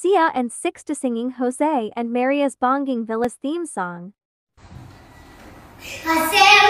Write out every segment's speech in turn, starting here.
Zia and Sixto singing Jose and Maria's Bonggang Villa's theme song. José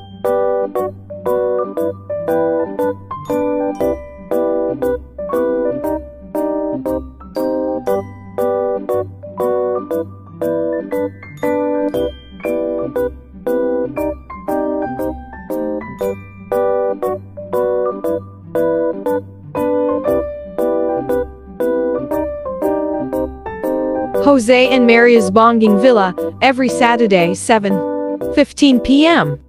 Jose and Maria's Bonggang Villa, every Saturday 7.15 p.m.